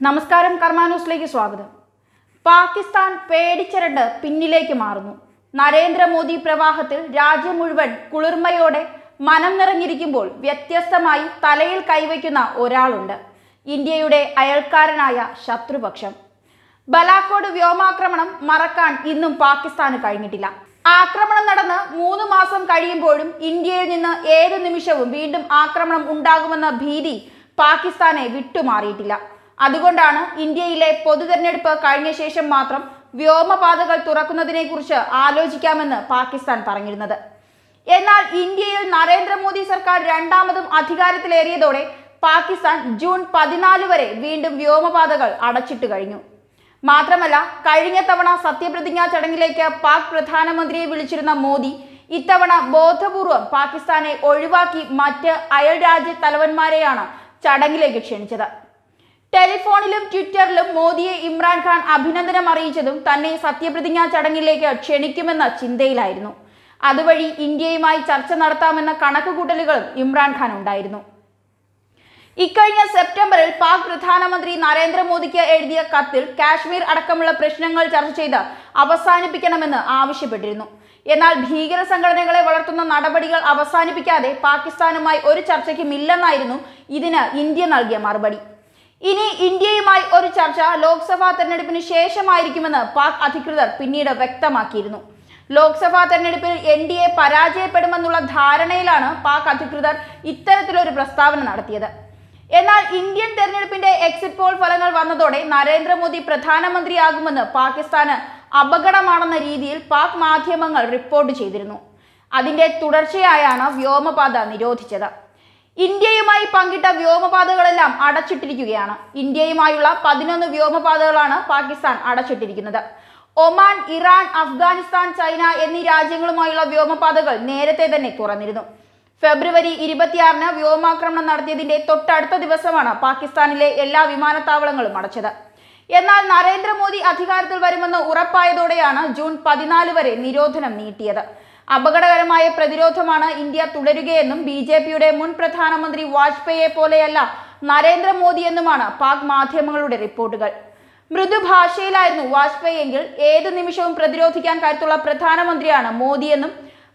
നമസ്കാരം കർമാന്യൂസിലേക്ക് സ്വാഗതം. പാകിസ്ഥാൻ പേടിച്ചിരണ്ട് പിന്നിലേക്ക് മാറുന്നു. നരേന്ദ്രമോദി പ്രവാഹത്തിൽ രാജ്യം മുഴുവൻ കുളിർമയോടെ മനം നിറഞ്ഞിരിക്കുമ്പോൾ വ്യത്യസ്തമായി തലയിൽ കൈവയ്ക്കുന്ന ഒരാളുണ്ട്. ഇന്ത്യയുടെ അയൽക്കാരനായ ശത്രുപക്ഷം. ബലാക്കോട് വ്യോമാക്രമണം മറക്കാൻ ഇന്നും പാകിസ്ഥാന് കഴിഞ്ഞിട്ടില്ല. ആക്രമണം നടന്ന് മൂന്ന് മാസം കഴിയുമ്പോഴും ഇന്ത്യയിൽ നിന്ന് ഏത് നിമിഷവും വീണ്ടും ആക്രമണം ഉണ്ടാകുമെന്ന ഭീതി പാകിസ്ഥാനെ വിട്ടുമാറിയിട്ടില്ല. അതുകൊണ്ടാണ് ഇന്ത്യയിലെ പൊതു തെരഞ്ഞെടുപ്പ് കഴിഞ്ഞ ശേഷം മാത്രം വ്യോമപാതകൾ തുറക്കുന്നതിനെക്കുറിച്ച് ആലോചിക്കാമെന്ന് പാകിസ്ഥാൻ പറഞ്ഞിരുന്നത്. എന്നാൽ ഇന്ത്യയിൽ നരേന്ദ്രമോദി സർക്കാർ രണ്ടാമതും അധികാരത്തിലേറിയതോടെ പാകിസ്ഥാൻ ജൂൺ പതിനാല് വരെ വീണ്ടും വ്യോമപാതകൾ അടച്ചിട്ട് കഴിഞ്ഞു. മാത്രമല്ല കഴിഞ്ഞ തവണ സത്യപ്രതിജ്ഞാ ചടങ്ങിലേക്ക് പാക് പ്രധാനമന്ത്രിയെ വിളിച്ചിരുന്ന മോദി ഇത്തവണ ബോധപൂർവം പാകിസ്ഥാനെ ഒഴിവാക്കി മറ്റ് അയൽ രാജ്യ തലവന്മാരെയാണ് ചടങ്ങിലേക്ക് ക്ഷണിച്ചത്. ടെലിഫോണിലും ട്വിറ്ററിലും മോദിയെ ഇമ്രാൻഖാൻ അഭിനന്ദനം അറിയിച്ചതും തന്നെ സത്യപ്രതിജ്ഞാ ചടങ്ങിലേക്ക് ക്ഷണിക്കുമെന്ന ചിന്തയിലായിരുന്നു. അതുവഴി ഇന്ത്യയുമായി ചർച്ച നടത്താമെന്ന കണക്കുകൂട്ടലുകളും ഇമ്രാൻഖാൻ ഉണ്ടായിരുന്നു. ഇക്കഴിഞ്ഞ സെപ്റ്റംബറിൽ പാക് പ്രധാനമന്ത്രി നരേന്ദ്രമോദിക്ക് എഴുതിയ കത്തിൽ കാശ്മീർ അടക്കമുള്ള പ്രശ്നങ്ങൾ ചർച്ച ചെയ്ത് അവസാനിപ്പിക്കണമെന്ന് ആവശ്യപ്പെട്ടിരുന്നു. എന്നാൽ ഭീകര സംഘടനകളെ വളർത്തുന്ന നടപടികൾ അവസാനിപ്പിക്കാതെ പാകിസ്ഥാനുമായി ഒരു ചർച്ചയ്ക്കും ഇല്ലെന്നായിരുന്നു ഇതിന് ഇന്ത്യ നൽകിയ മറുപടി. ഇനി ഇന്ത്യയുമായി ഒരു ചർച്ച ലോക്സഭാ തെരഞ്ഞെടുപ്പിന് ശേഷമായിരിക്കുമെന്ന് പാക് അധികൃതർ പിന്നീട് വ്യക്തമാക്കിയിരുന്നു. ലോക്സഭാ തെരഞ്ഞെടുപ്പിൽ എൻ ഡി എ പരാജയപ്പെടുമെന്നുള്ള ധാരണയിലാണ് പാക് അധികൃതർ ഇത്തരത്തിലൊരു പ്രസ്താവന നടത്തിയത്. എന്നാൽ ഇന്ത്യൻ തെരഞ്ഞെടുപ്പിന്റെ എക്സിറ്റ് പോൾ ഫലങ്ങൾ വന്നതോടെ നരേന്ദ്രമോദി പ്രധാനമന്ത്രിയാകുമെന്ന് പാകിസ്ഥാന് അപകടമാണെന്ന രീതിയിൽ പാക് മാധ്യമങ്ങൾ റിപ്പോർട്ട് ചെയ്തിരുന്നു. അതിന്റെ തുടർച്ചയായാണ് വ്യോമപാത നിരോധിച്ചത്. ഇന്ത്യയുമായി പങ്കിട്ട വ്യോമപാതകളെല്ലാം അടച്ചിട്ടിരിക്കുകയാണ്. ഇന്ത്യയുമായുള്ള പതിനൊന്ന് വ്യോമപാതകളാണ് പാകിസ്ഥാൻ അടച്ചിട്ടിരിക്കുന്നത്. ഒമാൻ ഇറാൻ അഫ്ഗാനിസ്ഥാൻ ചൈന എന്നീ രാജ്യങ്ങളുമായുള്ള വ്യോമപാതകൾ നേരത്തെ തന്നെ തുറന്നിരുന്നു. ഫെബ്രുവരി ഇരുപത്തിയാറിന് വ്യോമാക്രമണം നടത്തിയതിന്റെ തൊട്ടടുത്ത ദിവസമാണ് പാകിസ്ഥാനിലെ എല്ലാ വിമാനത്താവളങ്ങളും അടച്ചത്. എന്നാൽ നരേന്ദ്രമോദി അധികാരത്തിൽ വരുമെന്ന് ഉറപ്പായതോടെയാണ് ജൂൺ പതിനാല് വരെ നിരോധനം നീട്ടിയത്. അപകടകരമായ പ്രതിരോധമാണ് ഇന്ത്യ തുടരുകയെന്നും ബി ജെ പിയുടെ മുൻ പ്രധാനമന്ത്രി വാജ്പേയെ പോലെയല്ല നരേന്ദ്രമോദിയെന്നുമാണ് പാക് മാധ്യമങ്ങളുടെ റിപ്പോർട്ടുകൾ. മൃദുഭാഷയിലായിരുന്നു വാജ്പേയി എങ്കിൽ ഏത് നിമിഷവും പ്രതിരോധിക്കാൻ കരുത്തുള്ള പ്രധാനമന്ത്രിയാണ് മോദിയെന്നും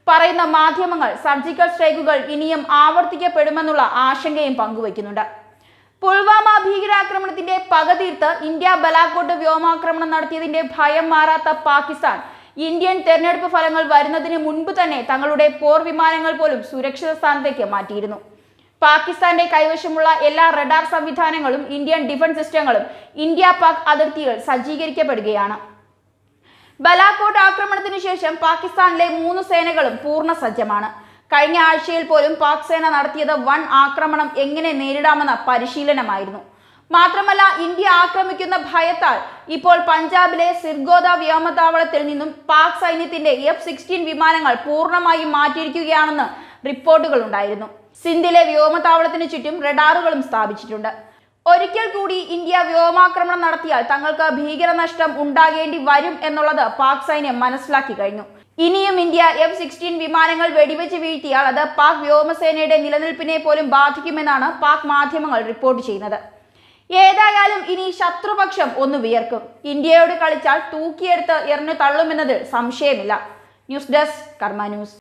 പറയുന്ന മാധ്യമങ്ങൾ സർജിക്കൽ സ്ട്രൈക്കുകൾ ഇനിയും ആവർത്തിക്കപ്പെടുമെന്നുള്ള ആശങ്കയും പങ്കുവയ്ക്കുന്നുണ്ട്. പുൽവാമ ഭീകരാക്രമണത്തിന്റെ പകതീർത്ത് ഇന്ത്യ ബലാക്കോട്ട് വ്യോമാക്രമണം നടത്തിയതിന്റെ ഭയം മാറാത്ത പാകിസ്ഥാൻ ഇന്ത്യൻ തെരഞ്ഞെടുപ്പ് ഫലങ്ങൾ വരുന്നതിന് മുൻപ് തന്നെ തങ്ങളുടെ പോർ വിമാനങ്ങൾ പോലും സുരക്ഷിത സ്ഥാനത്തേക്ക് മാറ്റിയിരുന്നു. പാകിസ്ഥാന്റെ കൈവശമുള്ള എല്ലാ റഡാർ സംവിധാനങ്ങളും ഇന്ത്യൻ ഡിഫൻസ് സിസ്റ്റങ്ങളും ഇന്ത്യ പാക് അതിർത്തികൾ സജ്ജീകരിക്കപ്പെടുകയാണ്. ബലാക്കോട്ട് ആക്രമണത്തിന് ശേഷം പാകിസ്ഥാനിലെ മൂന്ന് സേനകളും പൂർണ സജ്ജമാണ്. കഴിഞ്ഞ ആഴ്ചയിൽ പോലും പാക് സേന നടത്തിയത് വൺ ആക്രമണം എങ്ങനെ നേരിടാമെന്ന പരിശീലനമായിരുന്നു. മാത്രമല്ല ഇന്ത്യ ആക്രമിക്കുന്ന ഭയത്താൽ ഇപ്പോൾ പഞ്ചാബിലെ സിർഗോദ വ്യോമതാവളത്തിൽ നിന്നും പാക് സൈന്യത്തിന്റെ എഫ് സിക്സ്റ്റീൻ വിമാനങ്ങൾ പൂർണമായും മാറ്റിയിരിക്കുകയാണെന്ന് റിപ്പോർട്ടുകൾ ഉണ്ടായിരുന്നു. സിന്ധിലെ വ്യോമതാവളത്തിന് ചുറ്റും റഡാറുകളും സ്ഥാപിച്ചിട്ടുണ്ട്. ഒരിക്കൽ കൂടി ഇന്ത്യ വ്യോമാക്രമണം നടത്തിയാൽ തങ്ങൾക്ക് ഭീകരനഷ്ടം ഉണ്ടാകേണ്ടി വരും എന്നുള്ളത് പാക് സൈന്യം മനസ്സിലാക്കി കഴിഞ്ഞു. ഇനിയും ഇന്ത്യ എഫ് സിക്സ്റ്റീൻ വിമാനങ്ങൾ വെടിവെച്ച് വീഴ്ത്തിയാൽ അത് പാക് വ്യോമസേനയുടെ നിലനിൽപ്പിനെ പോലും ബാധിക്കുമെന്നാണ് പാക് മാധ്യമങ്ങൾ റിപ്പോർട്ട് ചെയ്യുന്നത്. ഏതായാലും ഇനി ശത്രുപക്ഷം ഒന്ന് വിയർക്കും. ഇന്ത്യയോട് കളിച്ചാൽ തൂക്കിയെടുത്ത് എറിഞ്ഞു തള്ളുമെന്നതിൽ സംശയമില്ല. News desk Karma news.